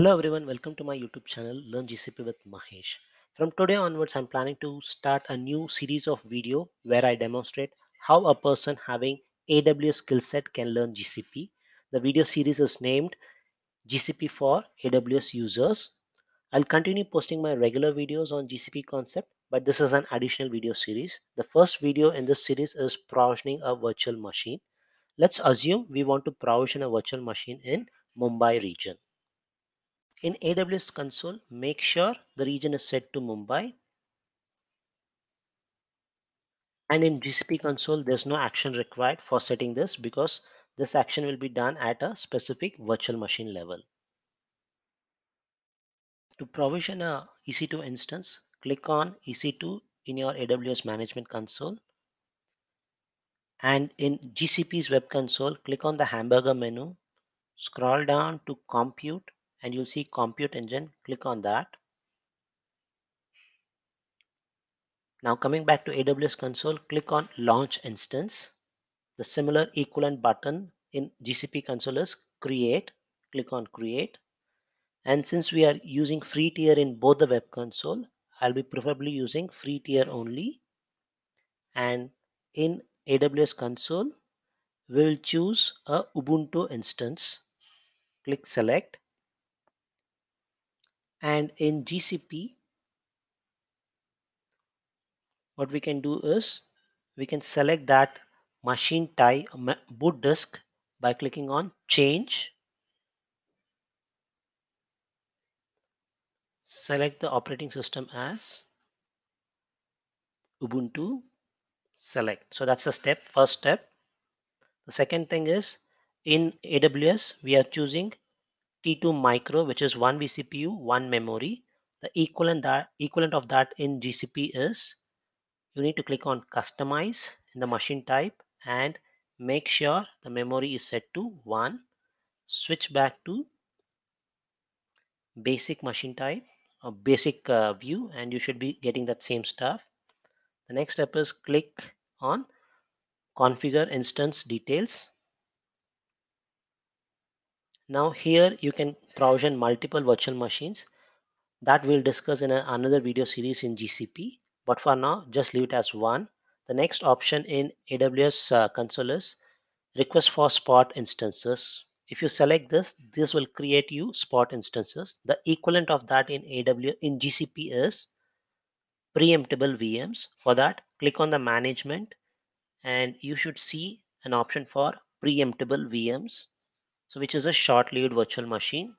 Hello everyone, welcome to my YouTube channel Learn GCP with Mahesh. From today onwards, I'm planning to start a new series of video where I demonstrate how a person having AWS skill set can learn GCP. The video series is named GCP for AWS users. I'll continue posting my regular videos on GCP concept, but this is an additional video series. The first video in this series is provisioning a virtual machine. Let's assume we want to provision a virtual machine in Mumbai region. In AWS console, make sure the region is set to Mumbai. And in GCP console, there's no action required for setting this because this action will be done at a specific virtual machine level. To provision a EC2 instance, click on EC2 in your AWS management console. And in GCP's web console, click on the hamburger menu, scroll down to compute and you'll see compute engine click on that. Now coming back to aws console click on launch instance. The similar equivalent button in gcp console is create click on create. And since we are using free tier in both the web console i'll be preferably using free tier only. And in aws console we'll choose a ubuntu instance. Click select and in GCP what we can do is we can select that machine type boot disk by clicking on change. Select the operating system as Ubuntu select. So that's the step first step. The second thing is in AWS we are choosing T2 micro which is one vCPU one memory. The equivalent that equivalent of that in GCP is you need to click on customize in the machine type and make sure the memory is set to 1 switch back to basic machine type or basic uh, view and you should be getting that same stuff. The next step is click on configure instance details now here you can provision multiple virtual machines that we'll discuss in another video series in GCP. But for now, just leave it as one. The next option in AWS uh, console is request for spot instances. If you select this, this will create you spot instances. The equivalent of that in AWS in GCP is preemptible VMs. For that, click on the management and you should see an option for preemptible VMs so which is a short-lived virtual machine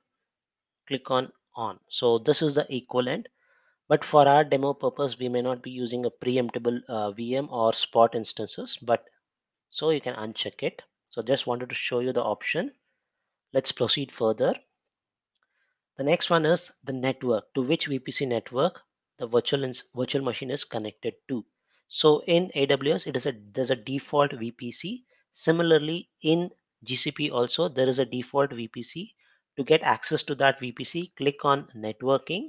click on on. So this is the equivalent but for our demo purpose we may not be using a preemptible uh, VM or spot instances but so you can uncheck it. So just wanted to show you the option. Let's proceed further. The next one is the network to which VPC network the virtual virtual machine is connected to. So in AWS it is a there's a default VPC similarly in GCP also there is a default VPC. To get access to that VPC, click on networking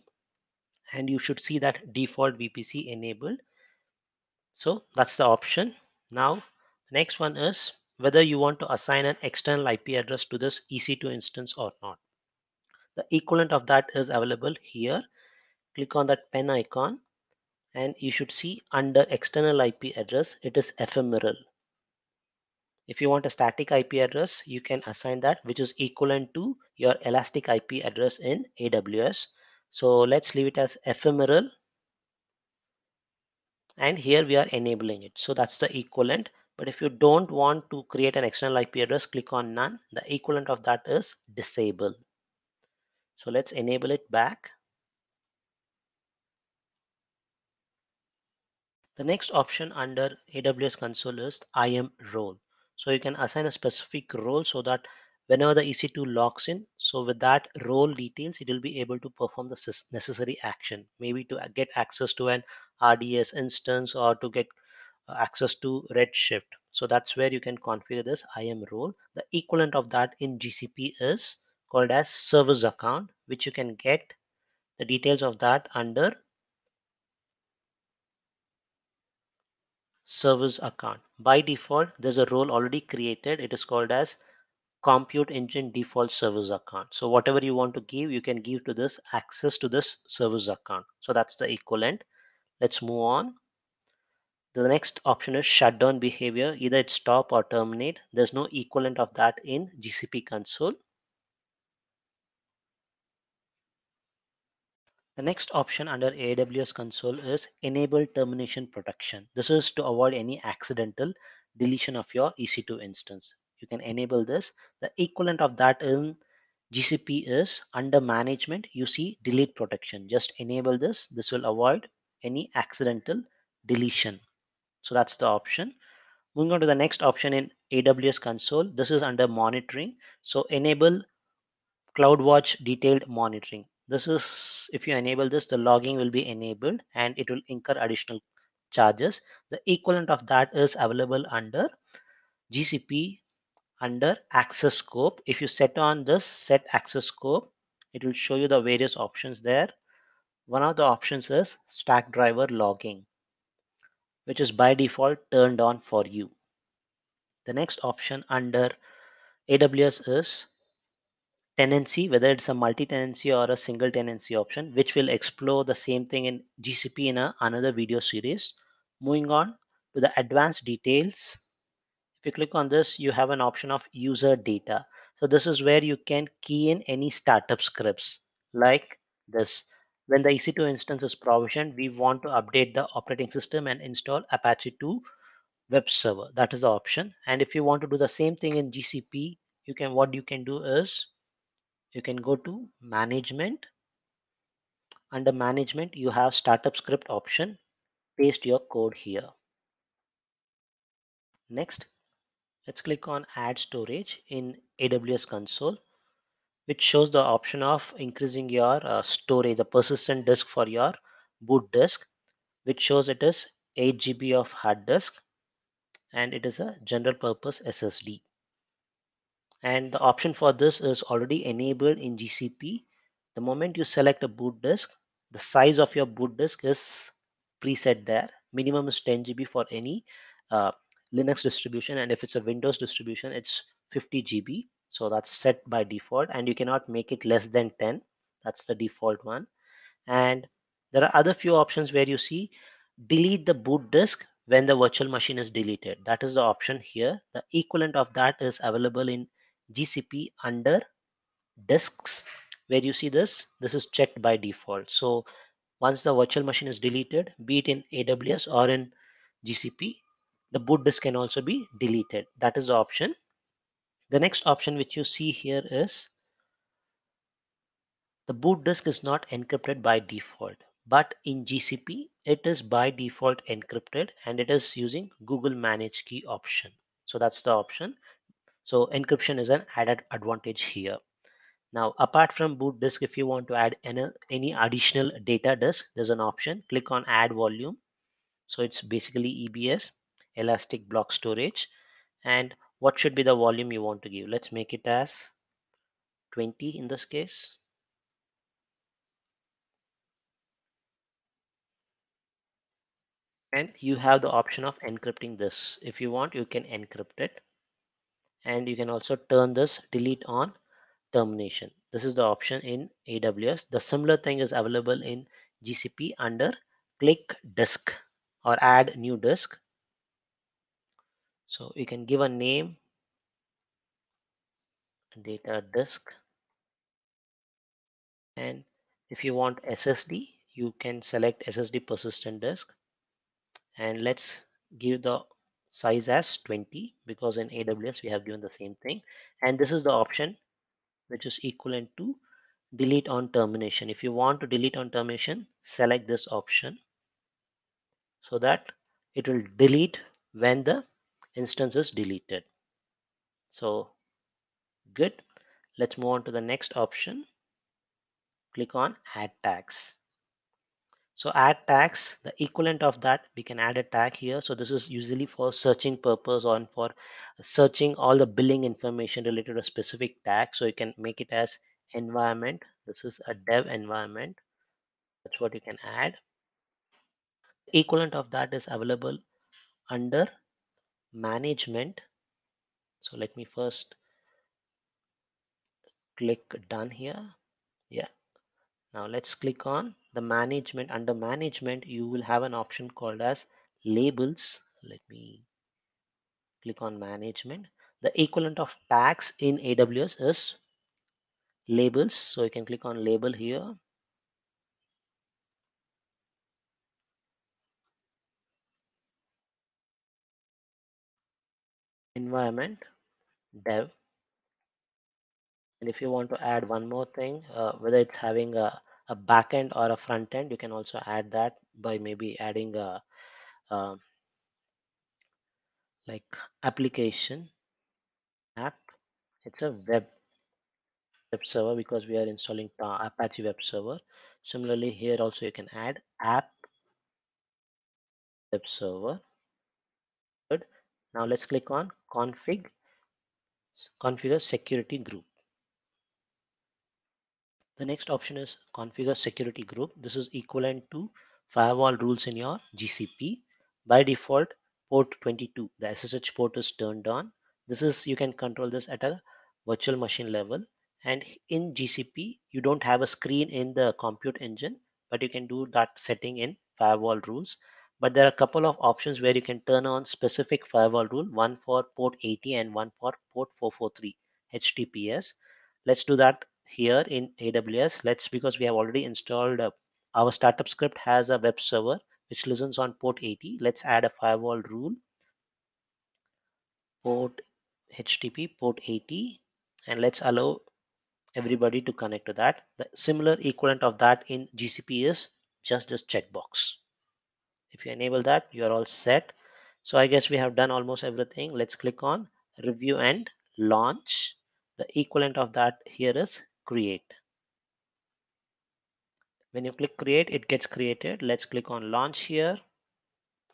and you should see that default VPC enabled. So that's the option. Now next one is whether you want to assign an external IP address to this EC2 instance or not. The equivalent of that is available here. Click on that pen icon and you should see under external IP address it is ephemeral if you want a static IP address, you can assign that which is equivalent to your elastic IP address in AWS. So let's leave it as ephemeral. And here we are enabling it. So that's the equivalent. But if you don't want to create an external IP address, click on none. The equivalent of that is disable. So let's enable it back. The next option under AWS console is IAM role. So you can assign a specific role so that whenever the EC2 logs in, so with that role details, it will be able to perform the necessary action, maybe to get access to an RDS instance or to get uh, access to Redshift. So that's where you can configure this IAM role. The equivalent of that in GCP is called as service account, which you can get the details of that under service account. By default, there's a role already created. It is called as compute engine default service account. So whatever you want to give, you can give to this access to this service account. So that's the equivalent. Let's move on. The next option is shutdown behavior. Either it's stop or terminate. There's no equivalent of that in GCP console. The next option under AWS console is enable termination protection. This is to avoid any accidental deletion of your EC2 instance. You can enable this. The equivalent of that in GCP is under management, you see delete protection. Just enable this. This will avoid any accidental deletion. So that's the option. Moving on to the next option in AWS console. This is under monitoring. So enable CloudWatch detailed monitoring. This is if you enable this, the logging will be enabled and it will incur additional charges. The equivalent of that is available under GCP under access scope. If you set on this set access scope, it will show you the various options there. One of the options is Stackdriver logging, which is by default turned on for you. The next option under AWS is tenancy, whether it's a multi-tenancy or a single tenancy option, which will explore the same thing in GCP in a, another video series. Moving on to the advanced details. If you click on this, you have an option of user data. So this is where you can key in any startup scripts like this. When the EC2 instance is provisioned, we want to update the operating system and install Apache 2 web server. That is the option. And if you want to do the same thing in GCP, you can what you can do is you can go to management. Under management you have startup script option. Paste your code here. Next let's click on add storage in aws console which shows the option of increasing your uh, storage the persistent disk for your boot disk which shows it is 8 GB of hard disk and it is a general purpose SSD and the option for this is already enabled in GCP. The moment you select a boot disk, the size of your boot disk is preset there. Minimum is 10 GB for any uh, Linux distribution, and if it's a Windows distribution, it's 50 GB. So that's set by default, and you cannot make it less than 10. That's the default one. And there are other few options where you see delete the boot disk when the virtual machine is deleted. That is the option here. The equivalent of that is available in GCP under disks where you see this this is checked by default. So once the virtual machine is deleted be it in AWS or in GCP the boot disk can also be deleted. That is the option. The next option which you see here is the boot disk is not encrypted by default but in GCP it is by default encrypted and it is using Google manage key option. So that's the option so encryption is an added advantage here. Now, apart from boot disk, if you want to add any, additional data disk, there's an option. Click on add volume. So it's basically EBS, elastic block storage. And what should be the volume you want to give? Let's make it as 20 in this case. And you have the option of encrypting this. If you want, you can encrypt it and you can also turn this delete on termination. This is the option in AWS. The similar thing is available in GCP under click disk or add new disk. So you can give a name data disk and if you want SSD you can select SSD persistent disk and let's give the size as 20 because in AWS we have given the same thing. And this is the option which is equivalent to delete on termination. If you want to delete on termination select this option so that it will delete when the instance is deleted. So good. Let's move on to the next option. Click on add tags so add tags, the equivalent of that, we can add a tag here. So this is usually for searching purpose or for searching all the billing information related to a specific tag. So you can make it as environment. This is a dev environment. That's what you can add. Equivalent of that is available under management. So let me first click done here yeah now let's click on the management under management you will have an option called as labels. Let me click on management. The equivalent of tags in aws is labels. So you can click on label here. Environment dev. And if you want to add one more thing uh, whether it's having a, a back end or a front end you can also add that by maybe adding a, a like application app. It's a web web server because we are installing apache web server. Similarly here also you can add app web server. Good. Now let's click on config configure security group The next option is configure security group. This is equivalent to firewall rules in your GCP. By default, port 22, the SSH port is turned on. This is, you can control this at a virtual machine level. And in GCP, you don't have a screen in the compute engine, but you can do that setting in firewall rules. But there are a couple of options where you can turn on specific firewall rule, one for port 80 and one for port 443 HTTPS. Let's do that here in AWS. Let's because we have already installed uh, our startup script has a web server which listens on port 80. Let's add a firewall rule port HTTP port 80 and let's allow everybody to connect to that. The similar equivalent of that in GCP is just this checkbox. If you enable that, you are all set. So I guess we have done almost everything. Let's click on review and launch. The equivalent of that here is create. When you click create, it gets created. Let's click on launch here.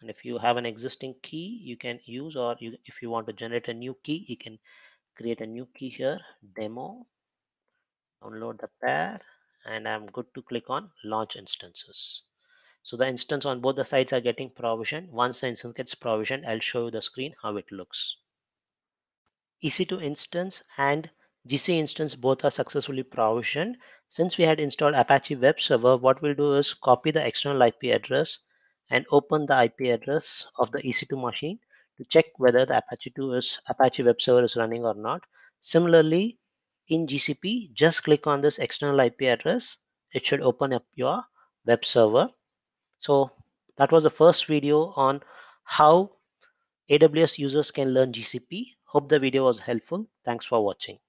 And if you have an existing key, you can use or you, if you want to generate a new key, you can create a new key here, demo, download the pair, and I'm good to click on launch instances. So the instance on both the sides are getting provisioned. Once the instance gets provisioned, I'll show you the screen how it looks. EC2 instance and GC instance both are successfully provisioned. Since we had installed Apache web server, what we'll do is copy the external IP address and open the IP address of the EC2 machine to check whether the Apache 2 is Apache web server is running or not. Similarly, in GCP, just click on this external IP address. It should open up your web server. So that was the first video on how AWS users can learn GCP. Hope the video was helpful. Thanks for watching.